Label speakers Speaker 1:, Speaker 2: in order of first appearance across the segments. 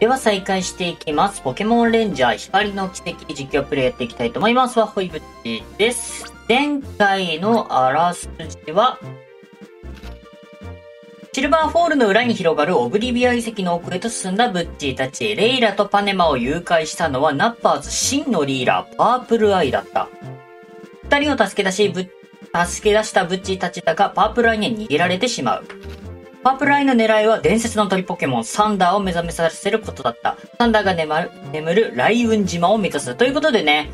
Speaker 1: では再開していきます。ポケモンレンジャー光の軌跡実況プレイやっていきたいと思います。ワッホイブッチです。前回のあらすじは、シルバーフォールの裏に広がるオブリビア遺跡の奥へと進んだブッチーたち。レイラとパネマを誘拐したのはナッパーズ真のリーダー、パープルアイだった。二人を助け出し、ぶ助け出したブッチーたちだが、パープルアイには逃げられてしまう。パープルアイの狙いは伝説の鳥ポケモンサンダーを目覚めさせることだった。サンダーが眠る眠る雷雲島を目指す。ということでね、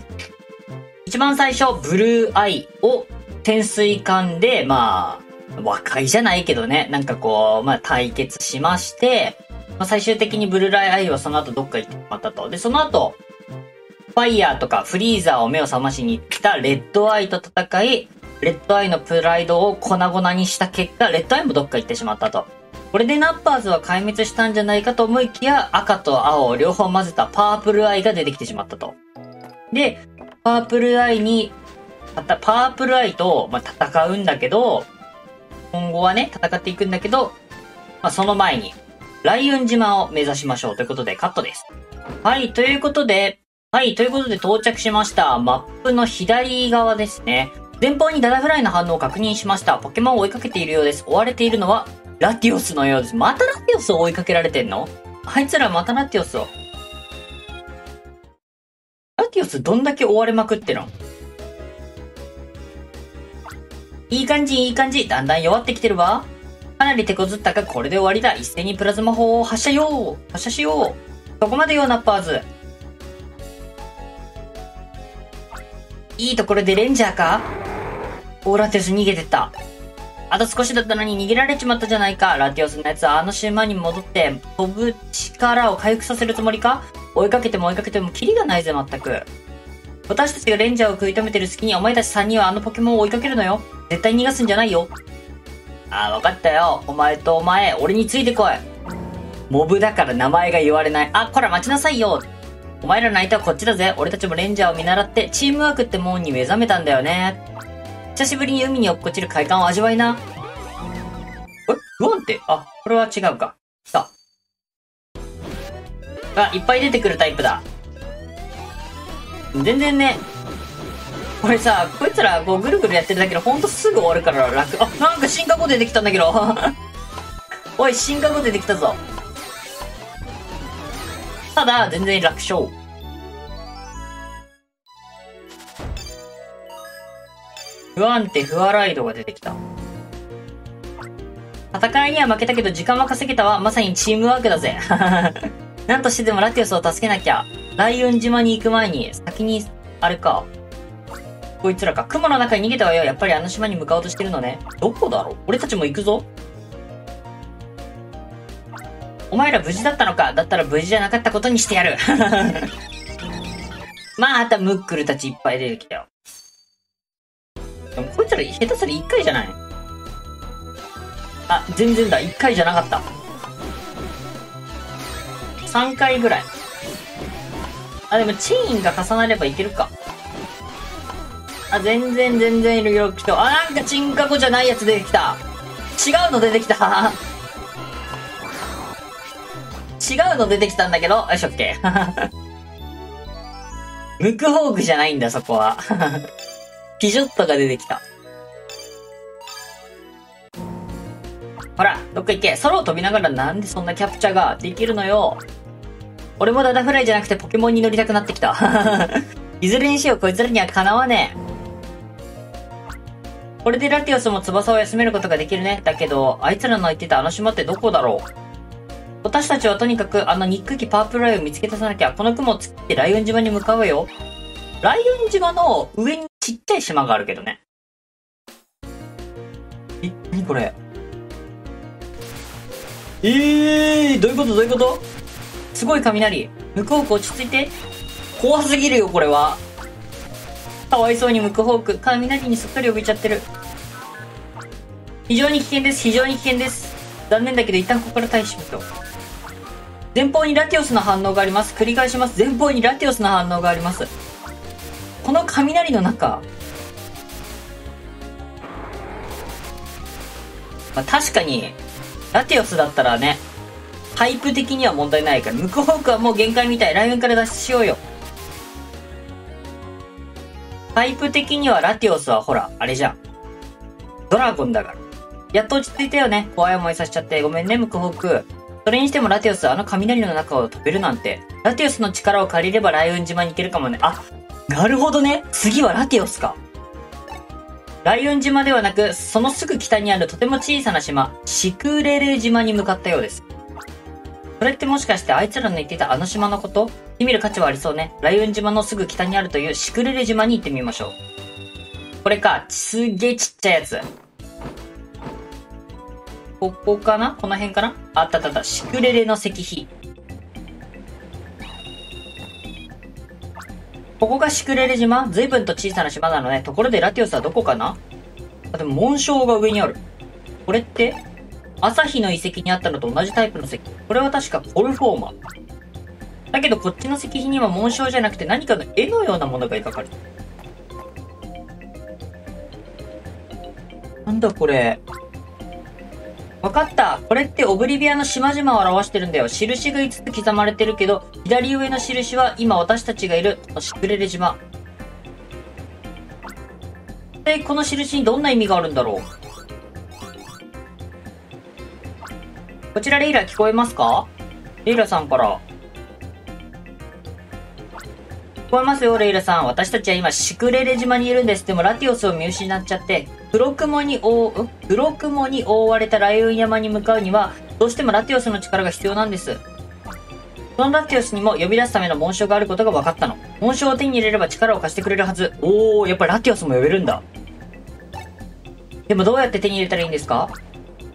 Speaker 1: 一番最初、ブルーアイを潜水艦で、まあ、和解じゃないけどね、なんかこう、まあ対決しまして、まあ最終的にブルーアイはその後どっか行ってしまったと。で、その後、ファイヤーとかフリーザーを目を覚ましに行ったレッドアイと戦い、レッドアイのプライドを粉々にした結果、レッドアイもどっか行ってしまったと。これでナッパーズは壊滅したんじゃないかと思いきや、赤と青を両方混ぜたパープルアイが出てきてしまったと。で、パープルアイに、またパープルアイと、まあ、戦うんだけど、今後はね、戦っていくんだけど、まあ、その前に、雷雲島を目指しましょうということでカットです。はい、ということで、はい、ということで到着しました。マップの左側ですね。前方にダダフライの反応を確認しました。ポケモンを追いかけているようです。追われているのは、ラティオスのようです。またラティオスを追いかけられてんの？あいつらまたラティオスを。ラティオスどんだけ追われまくってるの？いい感じ、いい感じ。だんだん弱ってきてるわ。かなり手こずったが、これで終わりだ。一斉にプラズマ砲を発射よう。発射しよう。そこまでよ、ナッパーズ。いいところでレンジャーか？オーラテス逃げてった。あと少しだったのに逃げられちまったじゃないか。ラティオスのやつはあの島に戻って飛ぶ力を回復させるつもりか？追いかけても追いかけてもキリがないぜ、まったく。私たちがレンジャーを食い止めてる隙にお前たち3人はあのポケモンを追いかけるのよ。絶対逃がすんじゃないよ。ああ、わかったよ。お前とお前、俺についてこい。モブだから名前が言われない。あ、こら待ちなさいよ。お前らの相手はこっちだぜ。俺たちもレンジャーを見習って、チームワークってもんに目覚めたんだよね。久しぶりに海に落っこちる快感を味わいな。え？不安ってあ、これは違うか。来た。あ、いっぱい出てくるタイプだ。全然ね、これさ、こいつらこうぐるぐるやってるだけでほんとすぐ終わるから楽。あ、なんか進化後出てきたんだけど。おい、進化後出てきたぞ。ただ、全然楽勝。不安定不アライドが出てきた。戦いには負けたけど時間は稼げたわ。まさにチームワークだぜ。なんとしてでもラティオスを助けなきゃ。ライオン島に行く前に、先に、あれか。こいつらか。雲の中に逃げたわよ。やっぱりあの島に向かおうとしてるのね。どこだろう？俺たちも行くぞ。お前ら無事だったのかだったら無事じゃなかったことにしてやる。まあ、あとムックルたちいっぱい出てきたよ。でもこいつら下手すり1回じゃないあ、全然だ。1回じゃなかった。3回ぐらい。あ、でもチェーンが重なればいけるか。あ、全然全然いるよ、人。あ、なんかチンカコじゃないやつ出てきた。違うの出てきた。違うの出てきたんだけど、よし、オッケー。ムクホークじゃないんだ、そこは。ピジョットが出てきた。ほら、どっか行け。空を飛びながらなんでそんなキャプチャができるのよ。俺もダダフライじゃなくてポケモンに乗りたくなってきた。いずれにしよう、こいつらにはかなわねえ。これでラティオスも翼を休めることができるね。だけど、あいつらの言ってたあの島ってどこだろう私たちはとにかくあの憎きパープルライを見つけ出さなきゃ、この雲を突ってライオン島に向かうよ。ライオン島の上にちっちゃい島があるけどね。え、なにこれ？えー、どういうこと？どういうこと？すごい雷。ムクホーク落ち着いて。怖すぎるよ、これは。かわいそうにムクホーク。雷にすっかり怯えちゃってる。非常に危険です、非常に危険です。残念だけど一旦ここから退避しましょう。前方にラティオスの反応があります。繰り返します。前方にラティオスの反応があります。この雷の中、まあ、確かに、ラティオスだったらね、タイプ的には問題ないから、ムクホークはもう限界みたい。ライオンから脱出しようよ。タイプ的にはラティオスはほら、あれじゃん。ドラゴンだから。やっと落ち着いたよね。怖い思いさせちゃって。ごめんね、ムクホーク。それにしてもラティオス、あの雷の中を飛べるなんて。ラティオスの力を借りればライオン島に行けるかもね。あ、なるほどね。次はラティオスか。ライオン島ではなく、そのすぐ北にあるとても小さな島、シクレレ島に向かったようです。それってもしかしてあいつらの言ってたあの島のこと？見みる価値はありそうね。ライオン島のすぐ北にあるというシクレレ島に行ってみましょう。これか、すげえちっちゃいやつ。ここかな？この辺かな？あったあったあった。シクレレの石碑。ここがシクレレ島？随分と小さな島なのね。ところでラティオスはどこかな？あ、でも紋章が上にある。これって朝日の遺跡にあったのと同じタイプの石？これは確かコルフォーマ。だけどこっちの石碑には紋章じゃなくて何かの絵のようなものが描かれてる。なんだこれ？わかった。これってオブリビアの島々を表してるんだよ。印が5つ刻まれてるけど、左上の印は今私たちがいるシクレレ島。で、この印にどんな意味があるんだろうこちらレイラ聞こえますか？レイラさんから聞こえますよ、レイラさん。私たちは今、シクレレ島にいるんです。でも、ラティオスを見失っちゃって、黒雲に覆う、黒雲に覆われたライオン山に向かうには、どうしてもラティオスの力が必要なんです。そのラティオスにも呼び出すための紋章があることが分かったの。紋章を手に入れれば力を貸してくれるはず。おー、やっぱりラティオスも呼べるんだ。でもどうやって手に入れたらいいんですか？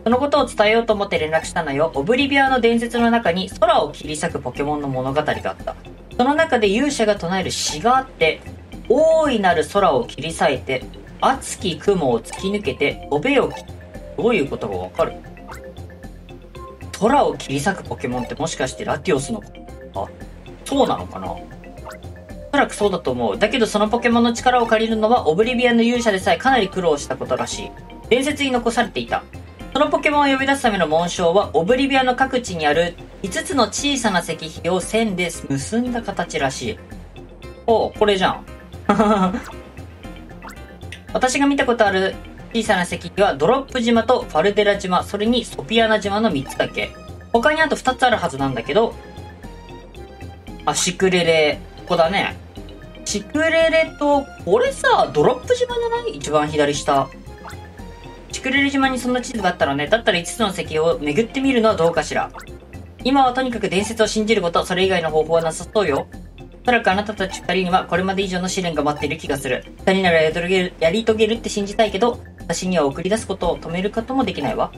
Speaker 1: そのことを伝えようと思って連絡したのよ。オブリビアの伝説の中に空を切り裂くポケモンの物語があった。その中で勇者が唱える詩があって、大いなる空を切り裂いて、熱き雲を突き抜けて、飛べよき。どういうことがわかる？空を切り裂くポケモンってもしかしてラティオスのあ、そうなのかな？おそらくそうだと思う。だけどそのポケモンの力を借りるのはオブリビアの勇者でさえかなり苦労したことらしい。伝説に残されていた。そのポケモンを呼び出すための紋章は、オブリビアの各地にある5つの小さな石碑を線で結んだ形らしい。おうこれじゃん。私が見たことある小さな石碑は、ドロップ島とファルデラ島、それにソピアナ島の3つだけ。他にあと2つあるはずなんだけど、あ、シクレレ、ここだね。シクレレと、これさ、ドロップ島じゃない？一番左下。シクレレ島にそんな地図があったらね、だったら5つの石碑を巡ってみるのはどうかしら。今はとにかく伝説を信じること、それ以外の方法はなさそうよ。おそらくあなたたち二人にはこれまで以上の試練が待っている気がする。二人ならやり遂げる、やり遂げるって信じたいけど、私には送り出すことを止めることもできないわ。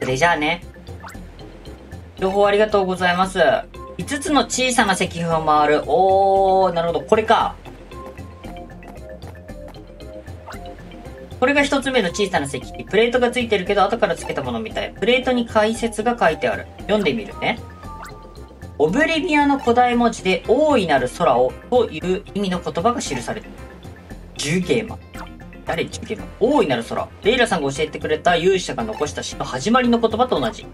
Speaker 1: それじゃあね。情報ありがとうございます。5つの小さな石碑が回る。おー、なるほど。これか。これが一つ目の小さな石碑。プレートがついてるけど後からつけたものみたい。プレートに解説が書いてある。読んでみるね。オブリビアの古代文字で大いなる空をという意味の言葉が記されている。ジュゲーマ。誰ジュゲーマ大いなる空。レイラさんが教えてくれた勇者が残した詩の始まりの言葉と同じ。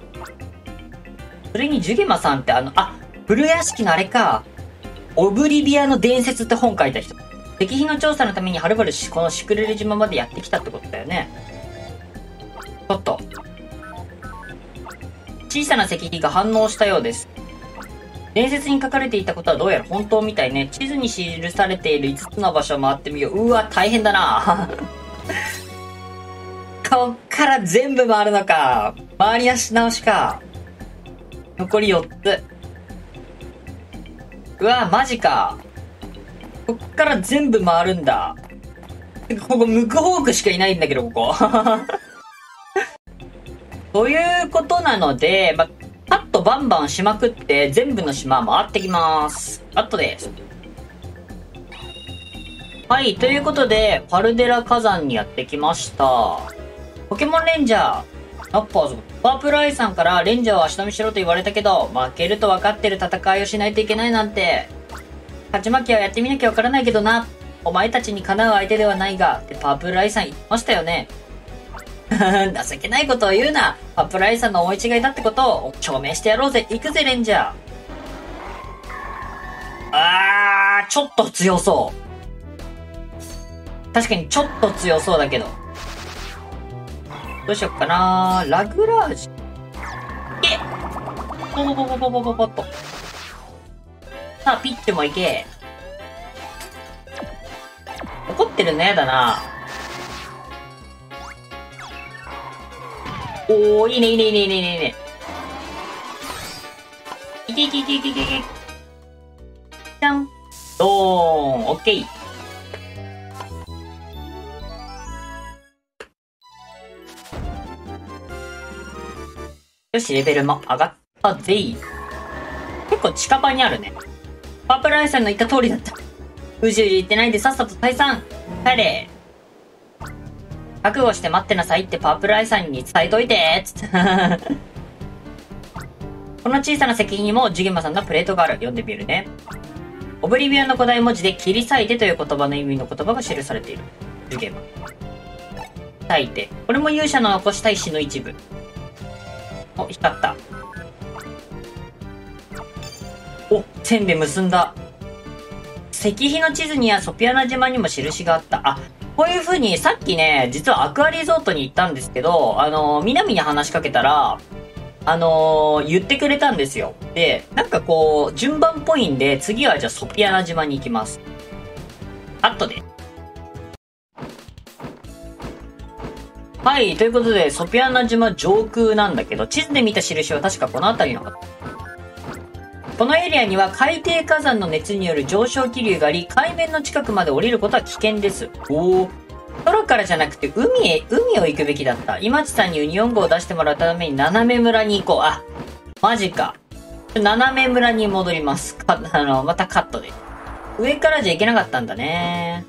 Speaker 1: それにジュゲマさんってあの、あ、古屋敷のあれか。オブリビアの伝説って本書いた人。石碑の調査のためにはるばるこのシクレル島までやってきたってことだよね。ちょっと。小さな石碑が反応したようです。伝説に書かれていたことはどうやら本当みたいね。地図に記されている5つの場所を回ってみよう。うわ、大変だな こっから全部回るのか。回りし直しか。残り4つ。うわ、マジか。こっから全部回るんだ。ここ、ムクホークしかいないんだけど、ここ。ということなので、ま、とバンバンしまくって、全部の島回ってきます。あとです。はい、ということで、パルデラ火山にやってきました。ポケモンレンジャー。ナッパーズ。パープルアイさんからレンジャーを足止めしろと言われたけど、負けると分かってる戦いをしないといけないなんて、勝ち負けはやってみなきゃわからないけどな。お前たちにかなう相手ではないが、ってパープルアイさん言ってましたよね。情けないことを言うな。パプライさんの思い違いだってことを証明してやろうぜ。行くぜ、レンジャー。あー、ちょっと強そう。確かにちょっと強そうだけど。どうしよっかなラグラージ。いけポポポポポポポポッと。さあ、ピッチもいけ。怒ってるのやだな。おー、いいね、いいね、いいね、いいね、いいね。いけいけいけいけいけいけ。じゃん。ドーン、オッケー。よし、レベルも上がったぜ結構近場にあるね。パープルアイさんの言った通りだった。うじうじ言ってないでさっさと退散帰れ覚悟して待ってなさいってパープルアイさんに伝えといてつって この小さな石碑にもジュゲマさんのプレートがある。読んでみるね。オブリビアの古代文字で切り裂いてという言葉の意味の言葉が記されている。ジュゲマ。裂いて。これも勇者の残した石の一部。お、光った。お、線で結んだ。石碑の地図にはソピアナ島にも印があった。あ、こういう風にさっきね、実はアクアリゾートに行ったんですけど、あの、南に話しかけたら、あのー、言ってくれたんですよ。で、なんかこう、順番っぽいんで、次はじゃあソピアナ島に行きます。カットで。はい、ということで、ソピアナ島上空なんだけど、地図で見た印は確かこの辺りのこのエリアには海底火山の熱による上昇気流があり、海面の近くまで降りることは危険です。おお。空からじゃなくて海へ、海を行くべきだった。今地さんにユニオン号を出してもらうために斜め村に行こう。あ、マジか。斜め村に戻ります。か、あの、またカットで。上からじゃ行けなかったんだね。